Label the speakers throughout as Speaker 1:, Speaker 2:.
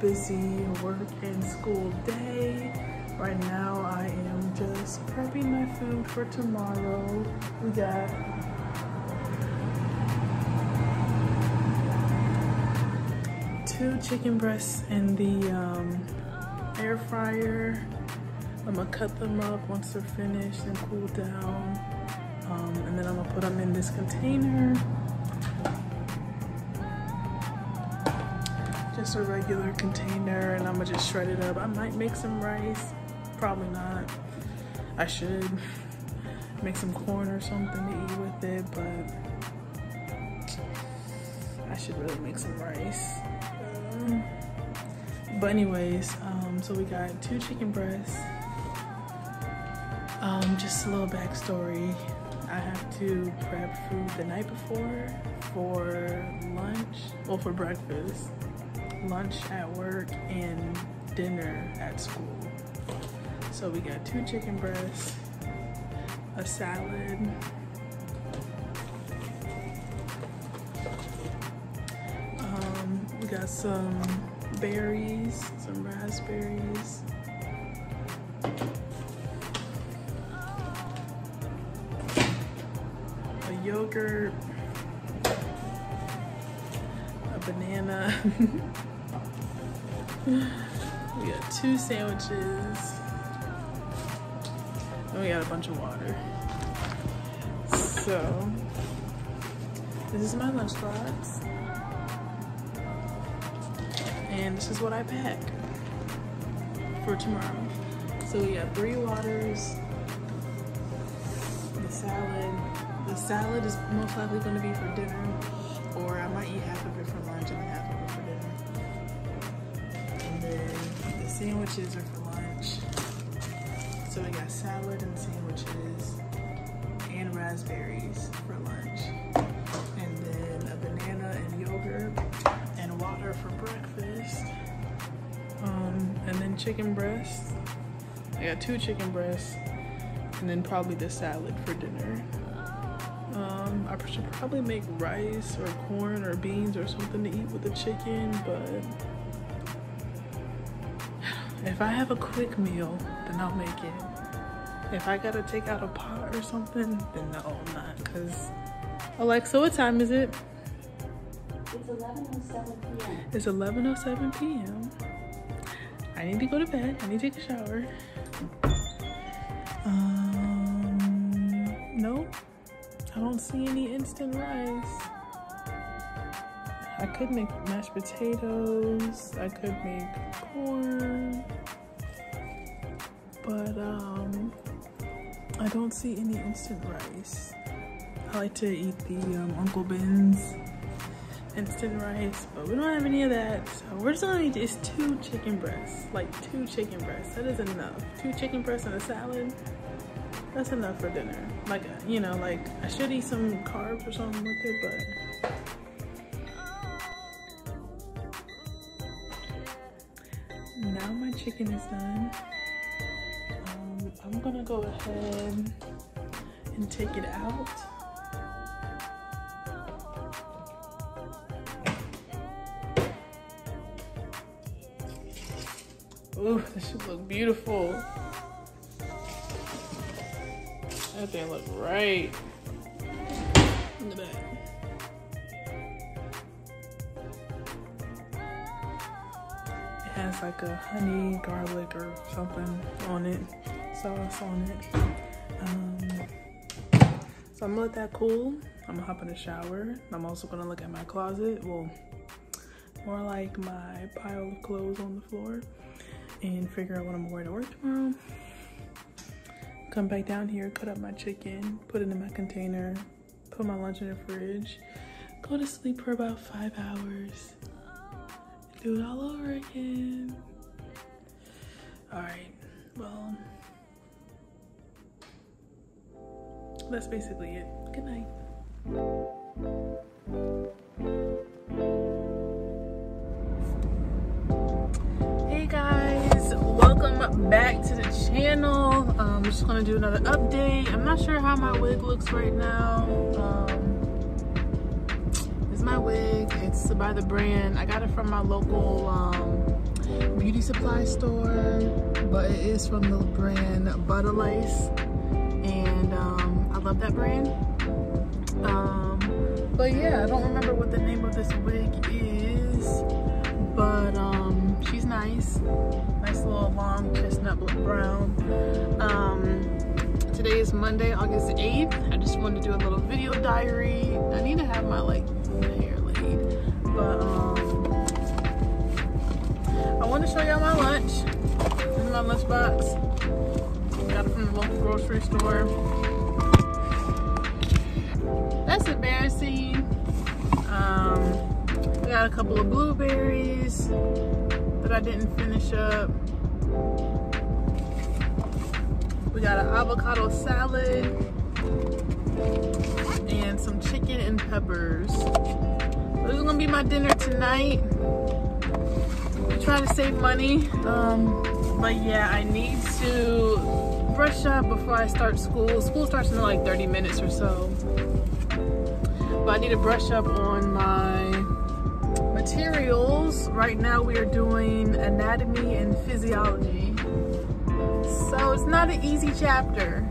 Speaker 1: busy work and school day. Right now I am just prepping my food for tomorrow. We got two chicken breasts in the um, air fryer. I'm gonna cut them up once they're finished and cool down. Um, and then I'm gonna put them in this container. Just a regular container and I'm gonna just shred it up. I might make some rice, probably not. I should make some corn or something to eat with it, but I should really make some rice. Um, but anyways, um, so we got two chicken breasts. Um, just a little backstory. I have to prep food the night before for lunch, well for breakfast, lunch at work, and dinner at school. So we got two chicken breasts, a salad, um, we got some berries, some raspberries, a yogurt, a banana. we got two sandwiches. And we got a bunch of water. So, this is my lunchbox. And this is what I pack for tomorrow. So we got three waters, the salad. The salad is most likely going to be for dinner, or I might eat half of it for lunch and half sandwiches are for lunch. So we got salad and sandwiches and raspberries for lunch. And then a banana and yogurt and water for breakfast. Um, and then chicken breasts. I got two chicken breasts and then probably the salad for dinner. Um, I should probably make rice or corn or beans or something to eat with the chicken, but if I have a quick meal, then I'll make it. If I gotta take out a pot or something, then no, I'm not. Cause Alexa, what time is it?
Speaker 2: It's 11.07
Speaker 1: It's 11:07
Speaker 2: p.m.
Speaker 1: p.m. I need to go to bed. I need to take a shower. Um, no, I don't see any instant rice. I could make mashed potatoes. I could make corn, but um, I don't see any instant rice. I like to eat the um, Uncle Ben's instant rice, but we don't have any of that. So we're just gonna need is two chicken breasts, like two chicken breasts. That is enough. Two chicken breasts and a salad. That's enough for dinner. Like you know, like I should eat some carbs or something with it, but. Chicken is done. Um, I'm gonna go ahead and take it out. Ooh, this should look beautiful. That thing look right. Look at that. It has like a honey, garlic, or something on it, sauce on it. Um, so I'm gonna let that cool. I'm gonna hop in the shower. I'm also gonna look at my closet. Well, more like my pile of clothes on the floor and figure out what I'm wearing to work tomorrow. Come back down here, cut up my chicken, put it in my container, put my lunch in the fridge, go to sleep for about five hours, do it all over again. All right, well, that's basically it. Good night. Hey guys, welcome back to the channel. Um, I'm just gonna do another update. I'm not sure how my wig looks right now. Um, It's my wig. It's by the brand. I got it from my local um, beauty supply store, but it is from the brand Butterlace, and um, I love that brand. Um, but yeah, I don't remember what the name of this wig is, but um, she's nice. Nice little long chestnut brown. Today is Monday, August 8th. I just wanted to do a little video diary. I need to have my like hair laid, but um, I want to show y'all my lunch. This is my lunch box. Got it from the local grocery store. That's embarrassing. Um, I got a couple of blueberries that I didn't finish up. We got an avocado salad and some chicken and peppers. This is gonna be my dinner tonight. I'm trying to save money. Um, but yeah, I need to brush up before I start school. School starts in like 30 minutes or so. But I need to brush up on my materials. Right now we are doing anatomy and physiology. So it's not an easy chapter.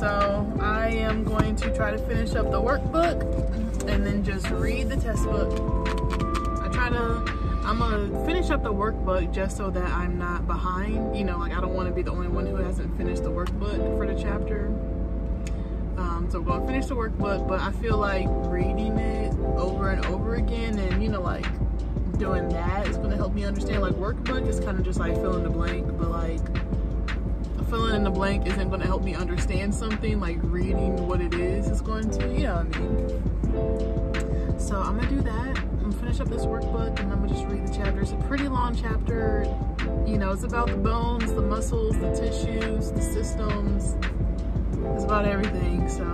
Speaker 1: So I am going to try to finish up the workbook and then just read the test book. I try to, I'm gonna finish up the workbook just so that I'm not behind. You know, like I don't wanna be the only one who hasn't finished the workbook for the chapter. Um, so I'm gonna finish the workbook, but I feel like reading it over and over again and, you know, like doing that is gonna help me understand. Like workbook is kind of just like fill in the blank, but like filling in the blank isn't going to help me understand something like reading what it is is going to you know what i mean? So i'm gonna do that. I'm gonna finish up this workbook and i'm gonna just read the chapter it's a pretty long chapter. You know it's about the bones the muscles the tissues the systems. It's about everything. So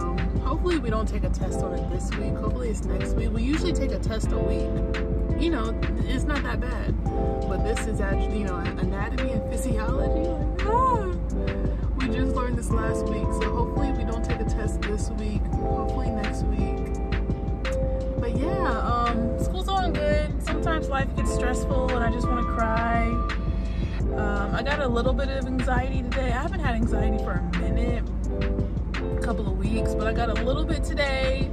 Speaker 1: hopefully we don't take a test on it this week. Hopefully it's next week. We usually take a test a week. You know it's not that bad. But this is actually you know anatomy and physiology this last week so hopefully we don't take a test this week hopefully next week. But yeah um school's going good. Sometimes life gets stressful and i just want to cry. Um, i got a little bit of anxiety today. I haven't had anxiety for a minute a couple of weeks but i got a little bit today.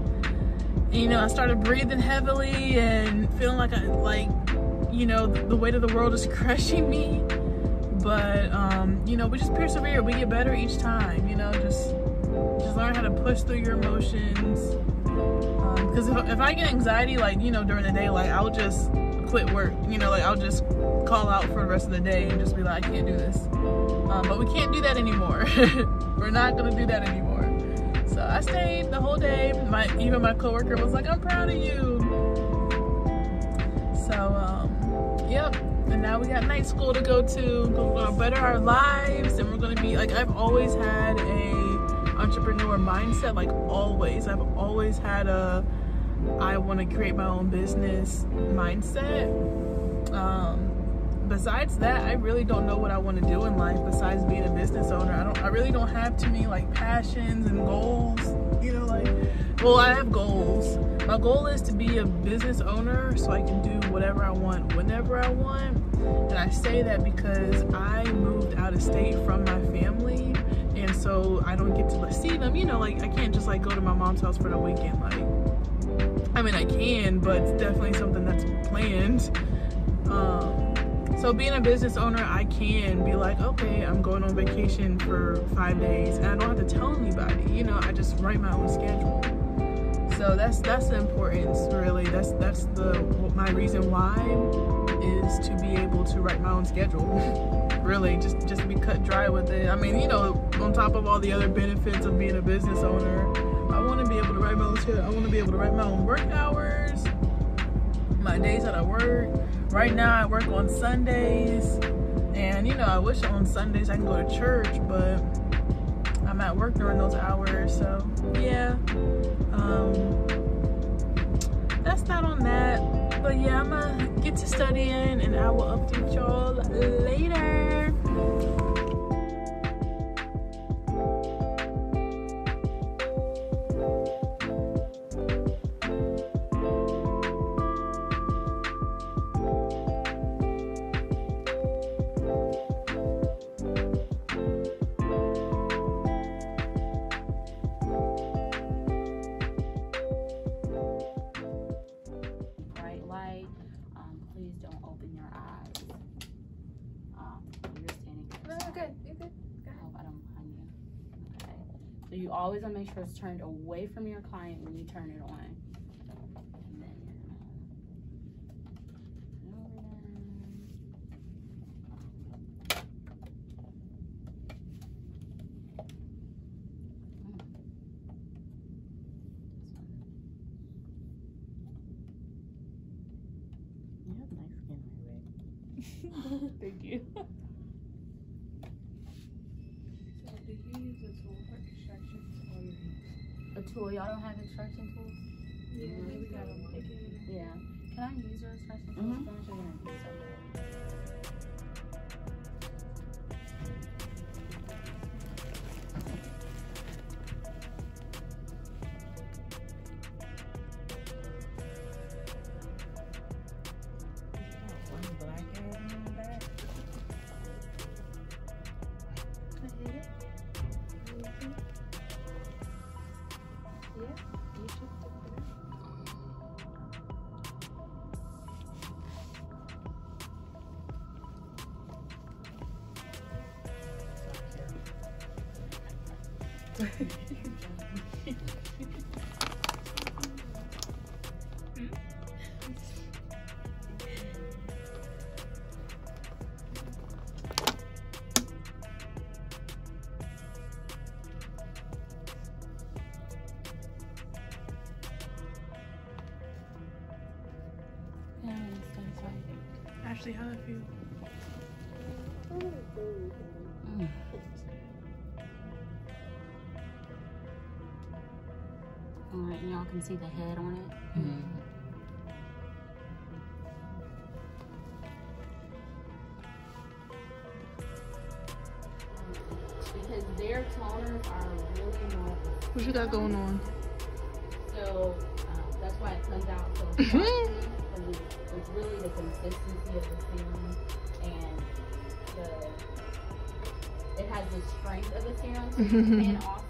Speaker 1: You know i started breathing heavily and feeling like i like you know the weight of the world is crushing me but um, you know we just persevere. We get better each time you know just just learn how to push through your emotions. Because um, if, if i get anxiety like you know during the day like i'll just quit work you know like i'll just call out for the rest of the day and just be like i can't do this. Um, but we can't do that anymore. We're not gonna do that anymore. So i stayed the whole day. My even my coworker was like i'm proud of you and now we got night school to go to. We're gonna better our lives. And we're gonna be like i've always had a entrepreneur mindset like always. I've always had a i want to create my own business mindset. Um besides that i really don't know what i want to do in life besides being a business owner. I don't i really don't have too many like passions and goals you know like well i have goals my goal is to be a business owner so i can do whatever i want whenever i want and i say that because i moved out of state from my family and so i don't get to see them you know like i can't just like go to my mom's house for the weekend like i mean i can but it's definitely something that's planned um so being a business owner, I can be like, okay, I'm going on vacation for five days and I don't have to tell anybody. You know, I just write my own schedule. So that's that's the importance really. That's that's the my reason why is to be able to write my own schedule. really, just just be cut dry with it. I mean, you know, on top of all the other benefits of being a business owner, I want to be able to write my own schedule. I want to be able to write my own work hours, my days that I work right now I work on Sundays and you know I wish on Sundays I can go to church but I'm at work during those hours so yeah um, not on that but yeah I'm gonna get to studying and I will update y'all later
Speaker 3: your eyes. Um, you're standing No, no, good.
Speaker 2: You're good. Go
Speaker 3: ahead. Oh, I don't mind you. Okay. So you always want to make sure it's turned away from your client when you turn it on.
Speaker 4: Hmm. nice skin
Speaker 2: Thank you.
Speaker 1: So do you use a tool for extractions or your hands?
Speaker 3: A tool, y'all don't have extraction tools?
Speaker 1: Yeah, we got them.
Speaker 3: Yeah. Can I use your extraction tools?
Speaker 4: Mhm.
Speaker 3: I'm
Speaker 2: Ashley, how I feel?
Speaker 3: Mm. And y'all can see the head on it. Because their toners are really not.
Speaker 2: What you got going on?
Speaker 3: So um, that's why it comes out so fast. Because it's, it's really the consistency of the serum and the it has the strength of the serum. So you can also